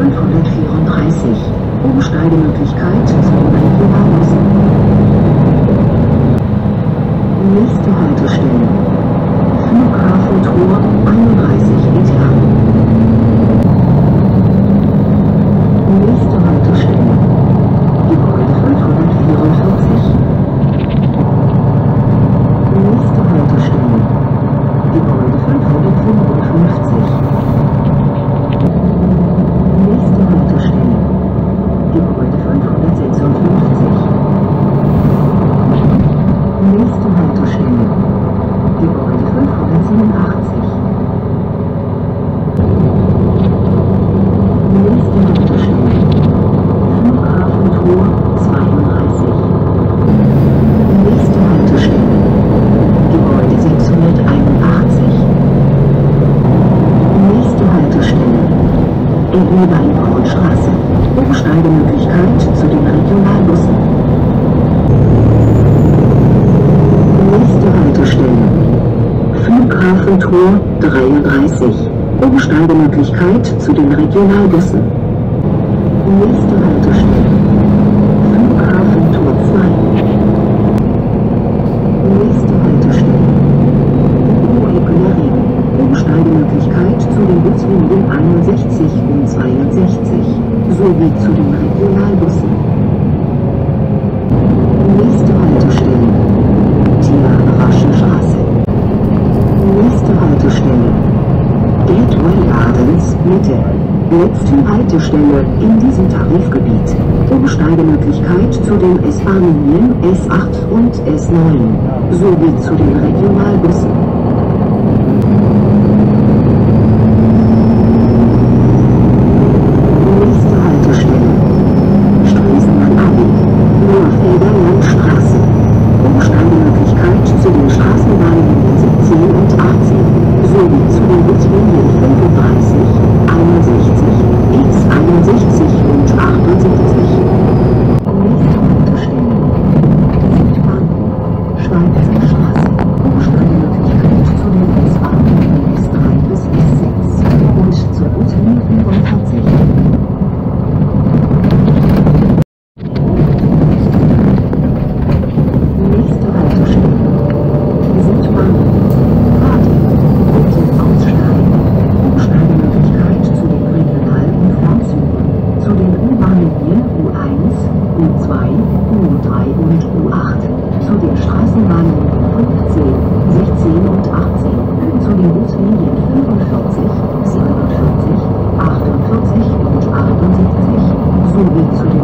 Haltestellen. Gebäude 534. Umsteigemöglichkeit zu den Regionalbussen. Nächste Haltestelle. Flughafen Tor 31 entlang. Nächste Haltestelle. Gebäude 544. Nächste Haltestelle. Gebäude 555. Nächste Haltestelle. Gebäude 556. Nächste Haltestelle. Gebäude 587. Nächste Haltestelle. Flughafen Tor 32. Nächste Haltestelle. Gebäude 681. Nächste Haltestelle. NU Weinbraunstraße. Umsteigemöglichkeit zu den Regionalbussen. Nächste Haltestelle. Flughafen Tor 33. Umsteigemöglichkeit zu den Regionalbussen. Nächste Haltestelle. Flughafen Tor 2. Nächste Haltestelle. Hohepeler Umsteigemöglichkeit zu den Buslinien 61 und 62 sowie zu den Regionalbussen. Nächste Haltestelle. Tianrasche Straße. Nächste Haltestelle. Gateway Gardens Mitte. Letzte Haltestelle in diesem Tarifgebiet. Umsteigemöglichkeit zu den S-Bahn-Linien S8 und S9 sowie zu den Regionalbussen. Let's move. U3 und U8. Zu den Straßenbahnlinien 15, 16 und 18. Zu den Buslinien 45, 47, 48 und 78. Sowie zu den